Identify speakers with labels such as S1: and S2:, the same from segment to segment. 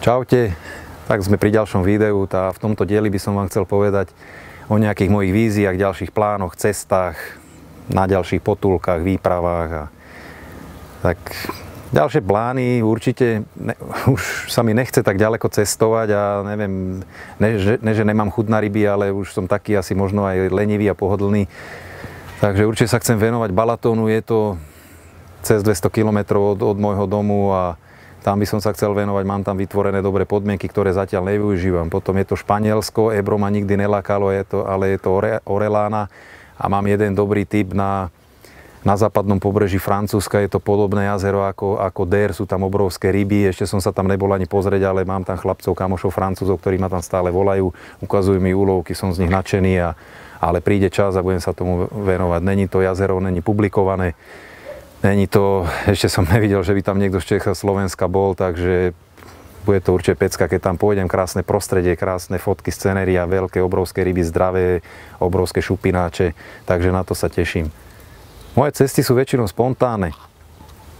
S1: Čaute, tak sme pri ďalšom videu a v tomto dieli by som vám chcel povedať o nejakých mojich víziách, ďalších plánoch, cestách, na ďalších potulkách, výpravách a tak ďalšie plány určite, ne, už sa mi nechce tak ďaleko cestovať a neviem, ne že, ne, že nemám chuť na ryby, ale už som taký asi možno aj lenivý a pohodlný. Takže určite sa chcem venovať Balatónu, je to cez 200 km od, od môjho domu a tam by som sa chcel venovať, mám tam vytvorené dobré podmienky, ktoré zatiaľ nevyužívam. Potom je to Španielsko, Ebro ma nikdy nelákalo, je to, ale je to Orelána a mám jeden dobrý typ na, na západnom pobreží Francúzska, je to podobné jazero ako, ako Der, sú tam obrovské ryby, ešte som sa tam nebol ani pozrieť, ale mám tam chlapcov, kamošov Francúzov, ktorí ma tam stále volajú, ukazujú mi úlovky, som z nich nadšený, a, ale príde čas a budem sa tomu venovať. Není to jazero, není publikované, Není to, ešte som nevidel, že by tam niekto z Čecha Slovenska bol, takže bude to určite pecka, keď tam pôjdem, krásne prostredie, krásne fotky, scenéria, veľké, obrovské ryby, zdravé, obrovské šupináče, takže na to sa teším. Moje cesty sú väčšinou spontánne.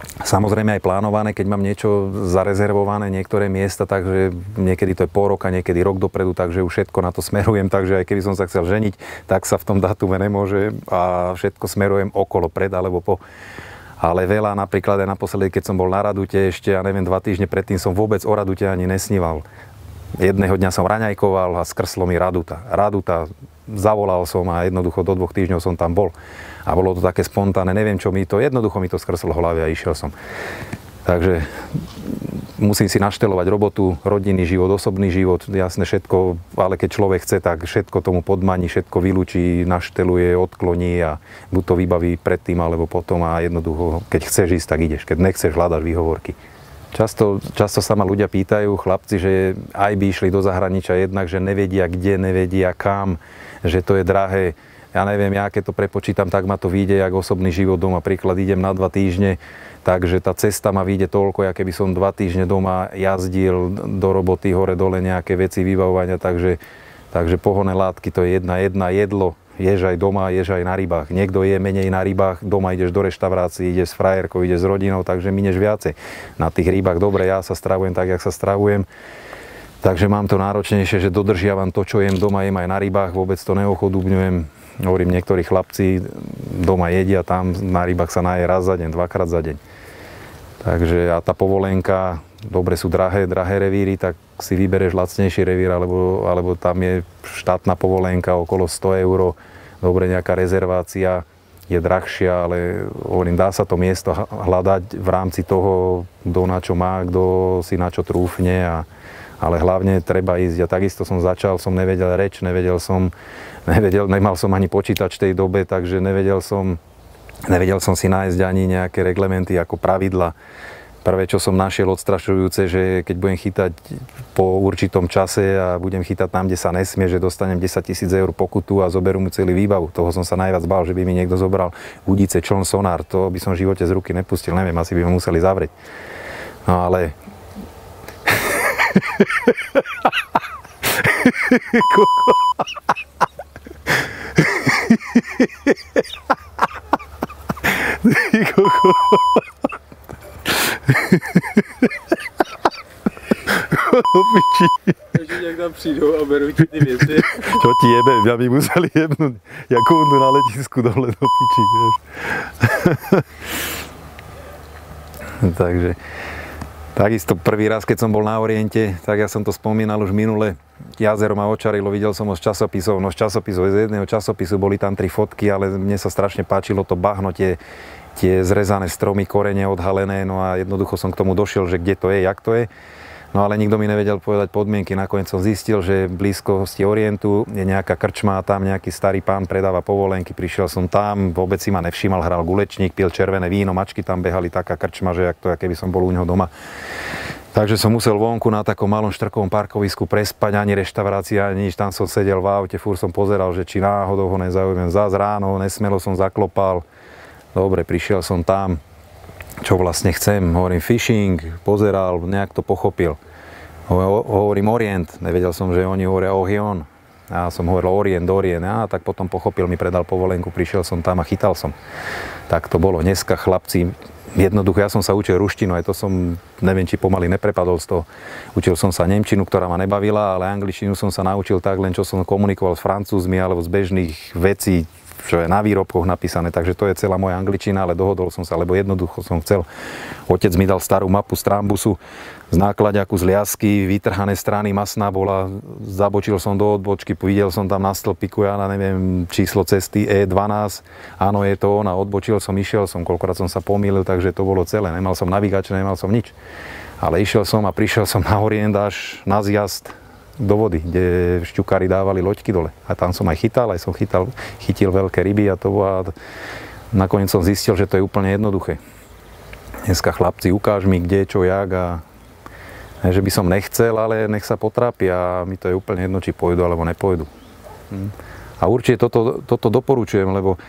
S1: Samozrejme aj plánované, keď mám niečo zarezervované, niektoré miesta, takže niekedy to je pol roka, niekedy rok dopredu, takže už všetko na to smerujem, takže aj keby som sa chcel ženiť, tak sa v tom datume nemôže a všetko smerujem okolo, pred alebo po ale veľa, napríklad aj naposledy, keď som bol na Radute ešte, ja neviem, dva týždne predtým som vôbec o Radute ani nesníval. Jedného dňa som raňajkoval a skrslo mi Raduta. Raduta, zavolal som a jednoducho do dvoch týždňov som tam bol. A bolo to také spontánne, neviem čo mi to, jednoducho mi to skrslo v hlave a išiel som. Takže musím si naštelovať robotu, rodinný život, osobný život, jasne všetko, ale keď človek chce, tak všetko tomu podmaní, všetko vylúči, našteluje, odkloní a buď to vybaví predtým alebo potom a jednoducho, keď chceš ísť, tak ideš, keď nechceš, hľadaš výhovorky. Často, často sa ma ľudia pýtajú, chlapci, že aj by išli do zahraničia jednak, že nevedia kde, nevedia kam, že to je drahé. Ja neviem, ja keď to prepočítam, tak ma to vyjde, jak osobný život doma. Príklad, idem na dva týždne, Takže tá cesta ma vyjde toľko, ja keby som dva týždne doma jazdil do roboty, hore dole nejaké veci vybavovania, takže, takže pohonné látky to je jedna, jedna jedlo, ješ aj doma, ješ aj na rybách. Niekto je menej na rybách, doma ideš do reštaurácií, ideš s frajerkou, ideš s rodinou, takže mineš viacej. Na tých rybách, dobre, ja sa stravujem tak, jak sa stravujem. Takže mám to náročnejšie, že dodržiavam to, čo jem doma, jem aj na rybách, vôbec to neochodúbňujem. Hovorím, niektorí chlapci doma jedia, tam na rybách sa naje raz za deň, dvakrát za deň. Takže a tá povolenka, dobre sú drahé, drahé revíry, tak si vybereš lacnejší revír, alebo, alebo tam je štátna povolenka okolo 100 eur, dobre nejaká rezervácia je drahšia, ale hovorím, dá sa to miesto hľadať v rámci toho, kto na čo má, kto si na čo trúfne, a, ale hlavne treba ísť. Ja takisto som začal, som nevedel reč, nevedel som, nevedel, nemal som ani počítač v tej dobe, takže nevedel som Nevedel som si nájsť ani nejaké reglementy ako pravidla. Prvé, čo som našiel odstrašujúce, že keď budem chytať po určitom čase a budem chytať tam, kde sa nesmie, že dostanem 10 tisíc eur pokutu a zoberú mu celý výbavu. Toho som sa najviac bál, že by mi niekto zobral udice, čln, sonár. To by som v živote z ruky nepustil. Neviem, asi by ma museli zavrieť. No ale...
S2: piči. Takže jak tam přijdou a berou ti ty věci.
S1: Čo ti jebe, ja by museli jebnúť jako tu na letisku dole do piči. Takže takisto prvý raz, keď som bol na Oriente, tak ja som to spomínal už minule. Jazero ma očarilo, videl som ho z časopisov, no z časopisov, z jedného časopisu boli tam tri fotky, ale mne sa strašne páčilo to bahno, tie, tie zrezané stromy, korene odhalené, no a jednoducho som k tomu došiel, že kde to je, jak to je. No ale nikto mi nevedel povedať podmienky. Nakoniec som zistil, že v blízkosti Orientu je nejaká krčma, tam nejaký starý pán predáva povolenky. Prišiel som tam, vôbec si ma nevšímal, hral gulečník, pil červené víno, mačky tam behali, taká krčma, že jak to, keby som bol u neho doma. Takže som musel vonku na takom malom štrkovom parkovisku prespať, ani reštaurácia, ani nič. Tam som sedel v aute, fúr som pozeral, že či náhodou ho nezaujímam. Zás ráno, nesmelo som zaklopal. Dobre, prišiel som tam, čo vlastne chcem. Hovorím fishing, pozeral, nejak to pochopil. Hovorím Orient, nevedel som, že oni hovoria Ohion. Ja som hovoril Orient, Orient, a tak potom pochopil, mi predal povolenku, prišiel som tam a chytal som. Tak to bolo. Dneska chlapci Jednoducho, ja som sa učil ruštinu, aj to som, neviem, či pomaly neprepadol z toho. Učil som sa nemčinu, ktorá ma nebavila, ale angličtinu som sa naučil tak, len čo som komunikoval s francúzmi alebo z bežných vecí, čo je na výrobkoch napísané, takže to je celá moja angličina, ale dohodol som sa, lebo jednoducho som chcel. Otec mi dal starú mapu z Trambusu, z nákladiaku z liasky, vytrhané strany, masná bola, zabočil som do odbočky, videl som tam na stĺpiku, ja neviem, číslo cesty E12, áno, je to ona, odbočil som, išiel som, koľkokrát som sa pomýlil, takže to bolo celé, nemal som navigačné, nemal som nič. Ale išiel som a prišiel som na Orient na zjazd do vody, kde šťukári dávali loďky dole. A tam som aj chytal, aj som chytal, chytil veľké ryby a to a nakoniec som zistil, že to je úplne jednoduché. Dneska chlapci, ukáž mi kde, čo, jak a že by som nechcel, ale nech sa potrápia a mi to je úplne jedno, či pôjdu alebo nepôjdu. Hm. A určite toto, toto doporučujem, lebo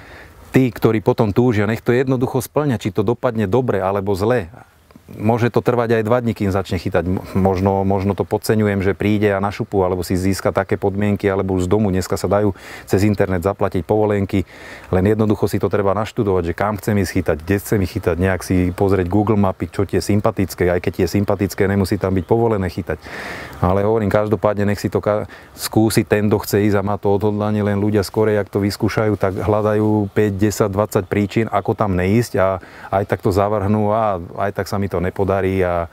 S1: tí, ktorí potom túžia, nech to jednoducho splňa, či to dopadne dobre alebo zle môže to trvať aj dva dní, kým začne chytať. Možno, možno to podceňujem, že príde a na šupu, alebo si získa také podmienky, alebo už z domu. Dneska sa dajú cez internet zaplatiť povolenky, len jednoducho si to treba naštudovať, že kam chcem ísť chytať, kde chcem ich chytať, nejak si pozrieť Google mapy, čo tie sympatické, aj keď tie sympatické, nemusí tam byť povolené chytať. Ale hovorím, každopádne nech si to skúsi, ten, kto chce ísť a má to odhodlanie, len ľudia skore, ak to vyskúšajú, tak hľadajú 5, 10, 20 príčin, ako tam neísť a aj tak to zavrhnú a aj tak sa mi to nepodarí a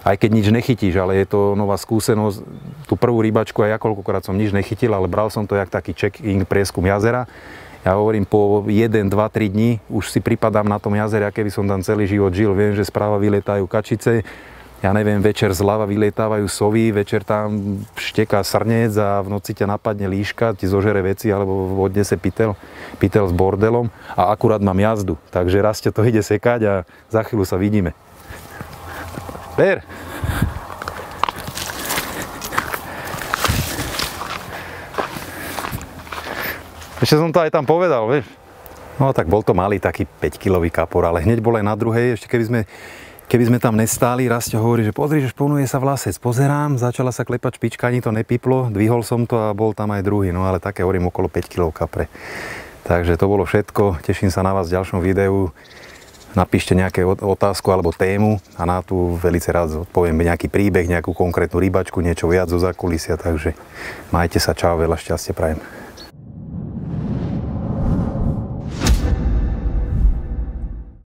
S1: aj keď nič nechytíš, ale je to nová skúsenosť. Tú prvú rybačku aj ja koľkokrát som nič nechytil, ale bral som to jak taký check-in prieskum jazera. Ja hovorím, po 1, 2, 3 dní už si pripadám na tom jazere, keby som tam celý život žil. Viem, že správa vyletajú kačice, ja neviem, večer zľava vylietávajú sovy, večer tam šteká srnec a v noci ťa napadne líška, ti zožere veci alebo odnese pitel, pitel s bordelom a akurát mám jazdu. Takže raz ťa to ide sekať a za chvíľu sa vidíme. Ver. Ešte som to aj tam povedal, vieš. No tak bol to malý taký 5-kilový kapor, ale hneď bol aj na druhej, ešte keby sme, keby sme tam nestáli, raz ťa hovorí, že pozri, že šponuje sa vlasec. Pozerám, začala sa klepať špička, ani to nepiplo, dvihol som to a bol tam aj druhý, no ale také hovorím okolo 5 kg kapre. Takže to bolo všetko, teším sa na vás v ďalšom videu napíšte nejaké otázku alebo tému a na tú veľmi rád odpoviem nejaký príbeh, nejakú konkrétnu rybačku, niečo viac zo zákulisia, takže majte sa, čau, veľa šťastia prajem.